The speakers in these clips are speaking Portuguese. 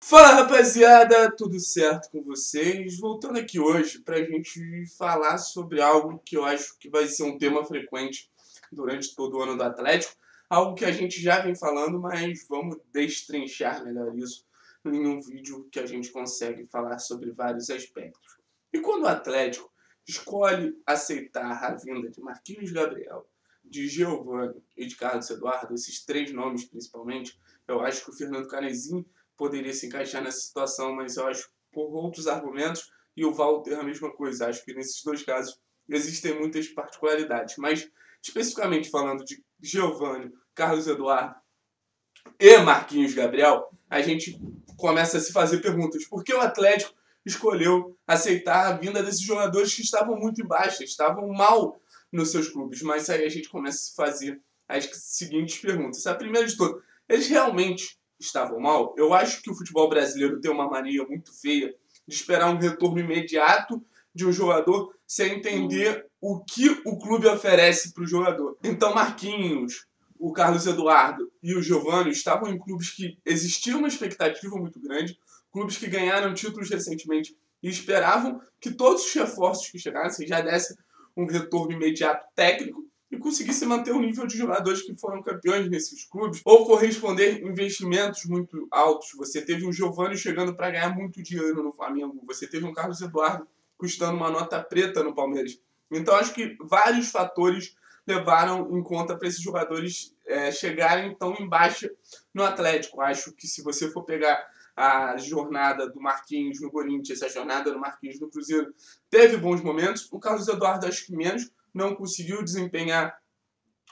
Fala rapaziada, tudo certo com vocês? Voltando aqui hoje para a gente falar sobre algo que eu acho que vai ser um tema frequente durante todo o ano do Atlético, algo que a gente já vem falando, mas vamos destrinchar melhor isso em um vídeo que a gente consegue falar sobre vários aspectos. E quando o Atlético escolhe aceitar a vinda de Marquinhos Gabriel, de Giovanni e de Carlos Eduardo, esses três nomes principalmente, eu acho que o Fernando Canezinho poderia se encaixar nessa situação, mas eu acho por outros argumentos e o Walter a mesma coisa. Acho que nesses dois casos existem muitas particularidades, mas especificamente falando de Giovanni, Carlos Eduardo e Marquinhos Gabriel, a gente começa a se fazer perguntas. Por que o Atlético escolheu aceitar a vinda desses jogadores que estavam muito em baixa, estavam mal nos seus clubes? Mas aí a gente começa a se fazer as seguintes perguntas. A primeira de todas, eles realmente estavam mal? Eu acho que o futebol brasileiro tem uma mania muito feia de esperar um retorno imediato de um jogador sem entender o que o clube oferece para o jogador. Então, Marquinhos, o Carlos Eduardo e o Giovanni estavam em clubes que existia uma expectativa muito grande, clubes que ganharam títulos recentemente e esperavam que todos os reforços que chegassem já dessem um retorno imediato técnico e conseguisse manter o nível de jogadores que foram campeões nesses clubes ou corresponder investimentos muito altos. Você teve um Giovanni chegando para ganhar muito dinheiro no Flamengo, você teve um Carlos Eduardo custando uma nota preta no Palmeiras. Então acho que vários fatores levaram em conta para esses jogadores é, chegarem tão em baixa no Atlético. Acho que se você for pegar a jornada do Marquinhos no Corinthians, a jornada do Marquinhos no Cruzeiro, teve bons momentos. O Carlos Eduardo acho que menos, não conseguiu desempenhar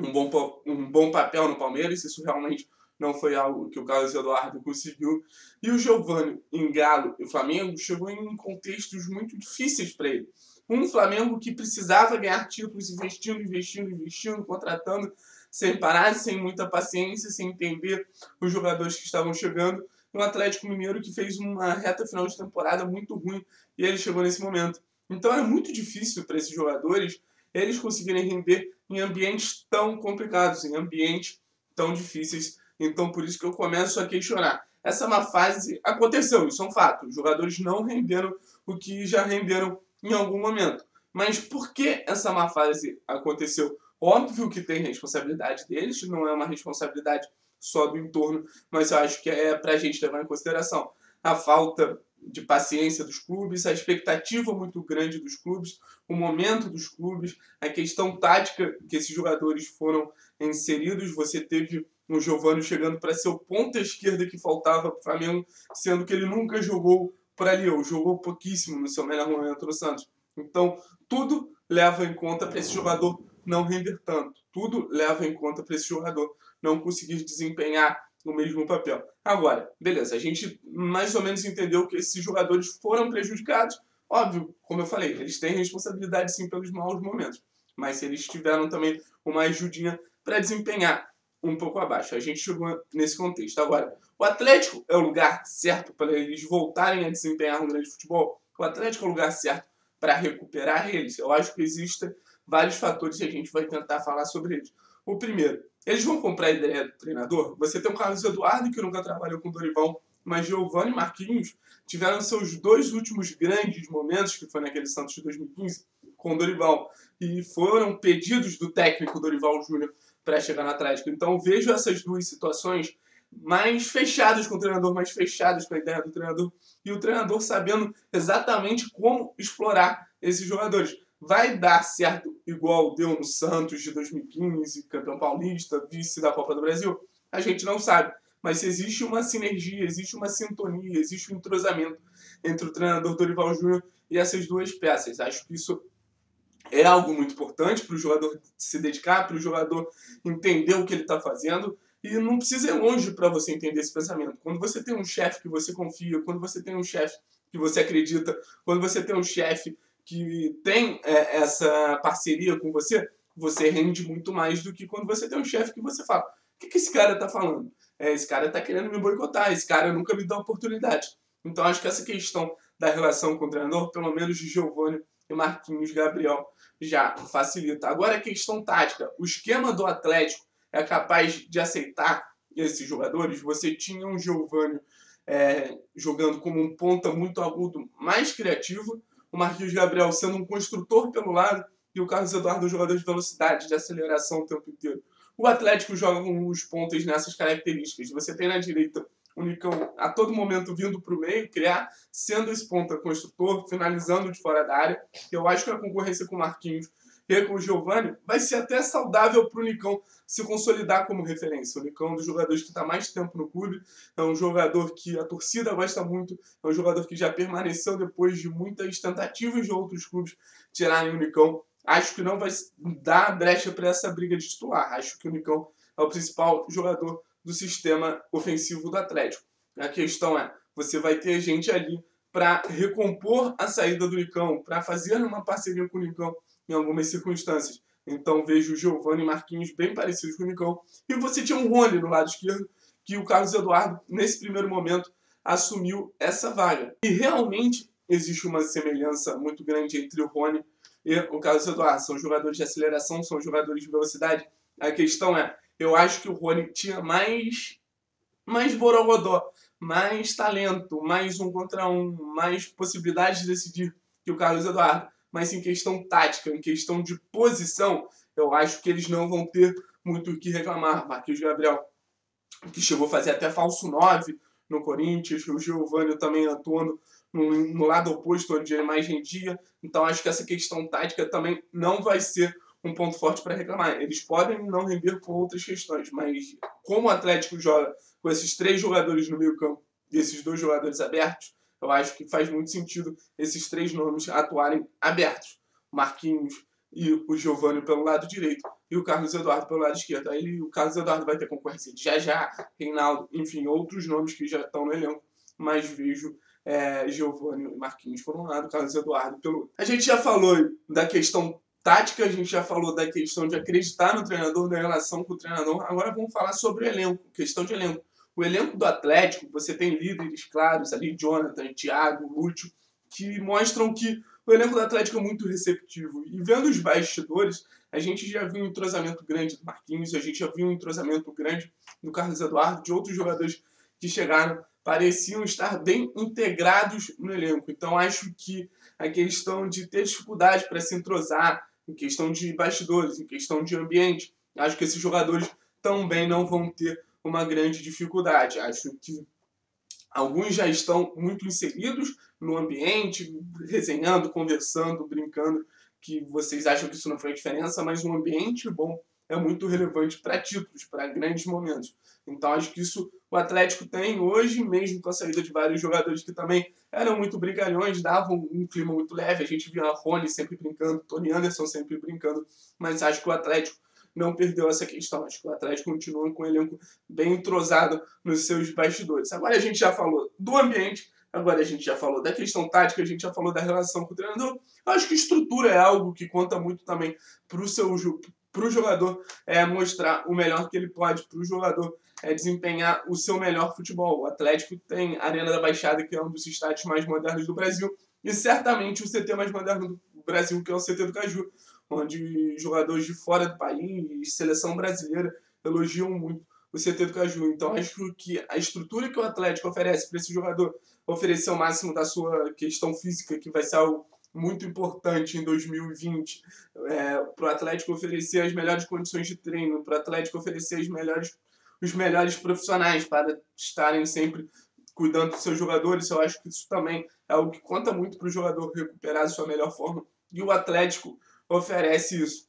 um bom, um bom papel no Palmeiras, isso realmente não foi algo que o Carlos Eduardo conseguiu. E o Giovanni, em Galo e Flamengo, chegou em contextos muito difíceis para ele. Um Flamengo que precisava ganhar títulos investindo, investindo, investindo, contratando sem parar, sem muita paciência, sem entender os jogadores que estavam chegando. E um Atlético Mineiro que fez uma reta final de temporada muito ruim e ele chegou nesse momento. Então é muito difícil para esses jogadores eles conseguirem render em ambientes tão complicados, em ambientes tão difíceis. Então, por isso que eu começo a questionar. Essa má fase aconteceu, isso é um fato. Os jogadores não renderam o que já renderam em algum momento. Mas por que essa má fase aconteceu? Óbvio que tem responsabilidade deles, não é uma responsabilidade só do entorno, mas eu acho que é para a gente levar em consideração a falta de paciência dos clubes, a expectativa muito grande dos clubes, o momento dos clubes, a questão tática que esses jogadores foram inseridos. Você teve um Giovanni chegando para ser o ponta esquerda que faltava para o Flamengo, sendo que ele nunca jogou por ali, ou jogou pouquíssimo no seu melhor momento no Santos. Então, tudo leva em conta para esse jogador não render tanto. Tudo leva em conta para esse jogador não conseguir desempenhar no mesmo papel. Agora, beleza, a gente mais ou menos entendeu que esses jogadores foram prejudicados. Óbvio, como eu falei, eles têm responsabilidade sim pelos maus momentos, mas eles tiveram também uma ajudinha para desempenhar um pouco abaixo. A gente chegou nesse contexto. Agora, o Atlético é o lugar certo para eles voltarem a desempenhar um grande futebol? O Atlético é o lugar certo para recuperar eles? Eu acho que existem vários fatores e a gente vai tentar falar sobre eles. O primeiro, eles vão comprar a ideia do treinador? Você tem o Carlos Eduardo, que nunca trabalhou com Dorival, mas Giovanni Marquinhos tiveram seus dois últimos grandes momentos, que foi naquele Santos de 2015, com o Dorival. E foram pedidos do técnico Dorival Júnior para chegar no Atlético. Então vejo essas duas situações mais fechadas com o treinador, mais fechadas com a ideia do treinador, e o treinador sabendo exatamente como explorar esses jogadores. Vai dar certo igual deu no Santos de 2015, campeão paulista, vice da Copa do Brasil? A gente não sabe. Mas existe uma sinergia, existe uma sintonia, existe um entrosamento entre o treinador Dorival Júnior e essas duas peças. Acho que isso é algo muito importante para o jogador se dedicar, para o jogador entender o que ele está fazendo. E não precisa ir longe para você entender esse pensamento. Quando você tem um chefe que você confia, quando você tem um chefe que você acredita, quando você tem um chefe que tem é, essa parceria com você, você rende muito mais do que quando você tem um chefe que você fala: o que, que esse cara está falando? É, esse cara está querendo me boicotar, esse cara nunca me dá oportunidade. Então acho que essa questão da relação com o treinador, pelo menos de Giovanni e Marquinhos Gabriel, já facilita. Agora a questão tática: o esquema do Atlético é capaz de aceitar esses jogadores? Você tinha um Giovanni é, jogando como um ponta muito agudo, mais criativo, o Marquinhos Gabriel sendo um construtor pelo lado e o Carlos Eduardo um jogador de velocidade, de aceleração o tempo inteiro. O Atlético joga com os pontos nessas características. Você tem na direita o Nicão a todo momento vindo para o meio, criar, sendo esse ponta construtor, finalizando de fora da área. Eu acho que a concorrência com o Marquinhos e com o Giovanni vai ser até saudável para o Nicão se consolidar como referência. O Nicão é um dos jogadores que está mais tempo no clube, é um jogador que a torcida gosta muito, é um jogador que já permaneceu depois de muitas tentativas de outros clubes tirarem o Nicão. Acho que não vai dar brecha para essa briga de titular. Acho que o Nicão é o principal jogador do sistema ofensivo do Atlético. A questão é, você vai ter gente ali para recompor a saída do Nicão, para fazer uma parceria com o Nicão em algumas circunstâncias. Então vejo o Giovanni e Marquinhos bem parecidos com o Nicão. E você tinha um Rony no lado esquerdo, que o Carlos Eduardo, nesse primeiro momento, assumiu essa vaga. E realmente existe uma semelhança muito grande entre o Rony e o Carlos Eduardo. São jogadores de aceleração, são jogadores de velocidade. A questão é, eu acho que o Rony tinha mais mais borogodó, mais talento, mais um contra um, mais possibilidades de decidir que o Carlos Eduardo. Mas em questão tática, em questão de posição, eu acho que eles não vão ter muito o que reclamar. Marquinhos Gabriel, que chegou a fazer até falso 9 no Corinthians, o Giovanni também atuando no, no lado oposto, onde ele mais rendia. Então acho que essa questão tática também não vai ser um ponto forte para reclamar. Eles podem não render com outras questões, mas como o Atlético joga com esses três jogadores no meio campo e esses dois jogadores abertos, eu acho que faz muito sentido esses três nomes atuarem abertos. Marquinhos e o Giovanni pelo lado direito e o Carlos Eduardo pelo lado esquerdo. Aí o Carlos Eduardo vai ter concorrência de Já Reinaldo, enfim, outros nomes que já estão no elenco, mas vejo é, Giovanni e Marquinhos por um lado, Carlos Eduardo pelo outro. A gente já falou da questão tática, a gente já falou da questão de acreditar no treinador, da relação com o treinador. Agora vamos falar sobre o elenco, questão de elenco. O elenco do Atlético, você tem líderes claros ali, Jonathan, Thiago, Lúcio, que mostram que o elenco do Atlético é muito receptivo. E vendo os bastidores, a gente já viu um entrosamento grande do Marquinhos, a gente já viu um entrosamento grande do Carlos Eduardo, de outros jogadores que chegaram, pareciam estar bem integrados no elenco. Então acho que a questão de ter dificuldade para se entrosar, em questão de bastidores, em questão de ambiente. Acho que esses jogadores também não vão ter uma grande dificuldade. Acho que alguns já estão muito inseridos no ambiente, resenhando, conversando, brincando, que vocês acham que isso não faz diferença, mas um ambiente bom é muito relevante para títulos, para grandes momentos. Então acho que isso o Atlético tem hoje, mesmo com a saída de vários jogadores que também eram muito brincalhões, davam um clima muito leve. A gente via a Rony sempre brincando, Tony Anderson sempre brincando, mas acho que o Atlético não perdeu essa questão. Acho que o Atlético continua com um elenco bem entrosado nos seus bastidores. Agora a gente já falou do ambiente, agora a gente já falou da questão tática, a gente já falou da relação com o treinador. Acho que estrutura é algo que conta muito também para o seu para o jogador é, mostrar o melhor que ele pode, para o jogador é, desempenhar o seu melhor futebol. O Atlético tem a Arena da Baixada, que é um dos estádios mais modernos do Brasil, e certamente o CT mais moderno do Brasil, que é o CT do Caju, onde jogadores de fora do país, seleção brasileira, elogiam muito o CT do Caju. Então acho que a estrutura que o Atlético oferece para esse jogador oferecer o máximo da sua questão física, que vai ser algo muito importante em 2020 é, para o Atlético oferecer as melhores condições de treino, para o Atlético oferecer as melhores, os melhores profissionais para estarem sempre cuidando dos seus jogadores. Eu acho que isso também é algo que conta muito para o jogador recuperar a sua melhor forma e o Atlético oferece isso.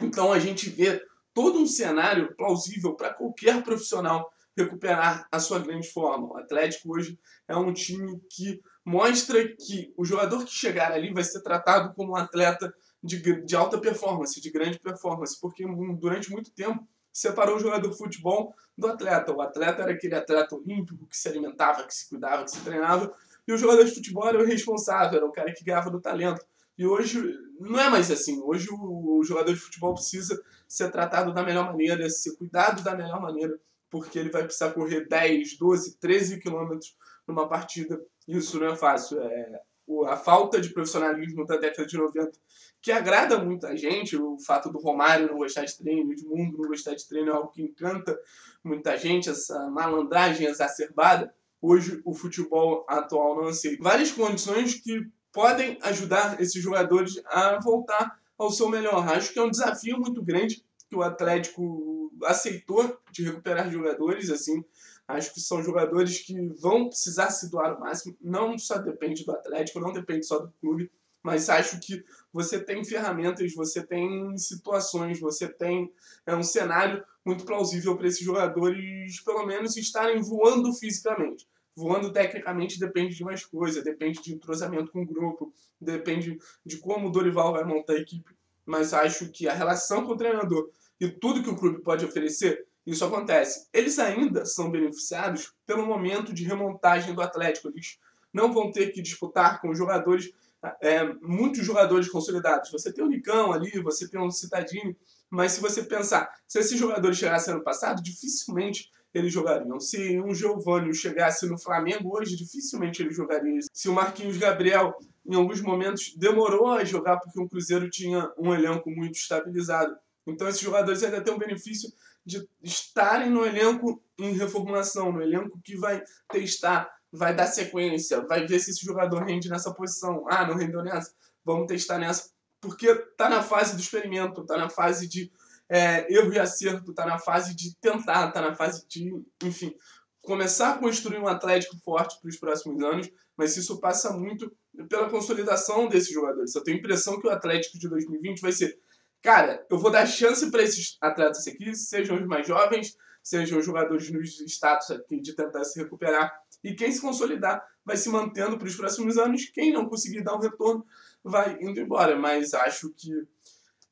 Então a gente vê todo um cenário plausível para qualquer profissional recuperar a sua grande forma. O Atlético hoje é um time que mostra que o jogador que chegar ali vai ser tratado como um atleta de, de alta performance, de grande performance, porque durante muito tempo separou o jogador de futebol do atleta. O atleta era aquele atleta olímpico que se alimentava, que se cuidava, que se treinava, e o jogador de futebol era o responsável, era o cara que ganhava do talento. E hoje não é mais assim. Hoje o, o jogador de futebol precisa ser tratado da melhor maneira, ser cuidado da melhor maneira, porque ele vai precisar correr 10, 12, 13 quilômetros numa partida isso não é fácil. É, a falta de profissionalismo da década de 90, que agrada muita gente, o fato do Romário não gostar de treino, o Edmundo não gostar de treino é algo que encanta muita gente, essa malandragem exacerbada, hoje o futebol atual não aceita. Várias condições que podem ajudar esses jogadores a voltar ao seu melhor. Acho que é um desafio muito grande que o Atlético aceitou de recuperar jogadores assim. Acho que são jogadores que vão precisar se doar o máximo. Não só depende do Atlético, não depende só do clube, mas acho que você tem ferramentas, você tem situações, você tem é, um cenário muito plausível para esses jogadores, pelo menos, estarem voando fisicamente. Voando tecnicamente depende de mais coisa, depende de entrosamento com o grupo, depende de como o Dorival vai montar a equipe. Mas acho que a relação com o treinador e tudo que o clube pode oferecer, isso acontece. Eles ainda são beneficiados pelo momento de remontagem do Atlético. Eles não vão ter que disputar com jogadores é, muitos jogadores consolidados. Você tem o Nicão ali, você tem o Citadini, mas se você pensar, se esses jogadores chegassem ano passado, dificilmente eles jogariam. Se um Giovanni chegasse no Flamengo hoje, dificilmente ele jogaria. Se o Marquinhos Gabriel, em alguns momentos, demorou a jogar porque o Cruzeiro tinha um elenco muito estabilizado. Então esses jogadores ainda têm o benefício de estarem no elenco em reformulação, no elenco que vai testar vai dar sequência, vai ver se esse jogador rende nessa posição. Ah, não rendeu nessa, vamos testar nessa. Porque tá na fase do experimento, tá na fase de é, erro e acerto, tá na fase de tentar, tá na fase de, enfim, começar a construir um Atlético forte para os próximos anos, mas isso passa muito pela consolidação desses jogadores. Eu tenho a impressão que o Atlético de 2020 vai ser, cara, eu vou dar chance para esses atletas aqui, sejam os mais jovens, sejam os jogadores nos status aqui de tentar se recuperar, e quem se consolidar vai se mantendo para os próximos anos. Quem não conseguir dar um retorno vai indo embora. Mas acho que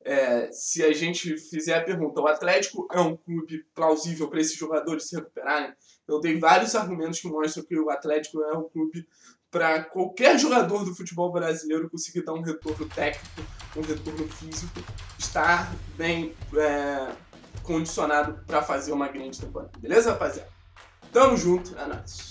é, se a gente fizer a pergunta, o Atlético é um clube plausível para esses jogadores se recuperarem? Eu dei vários argumentos que mostram que o Atlético é um clube para qualquer jogador do futebol brasileiro conseguir dar um retorno técnico, um retorno físico, estar bem é, condicionado para fazer uma grande temporada. Beleza, rapaziada? Tamo junto, é nóis.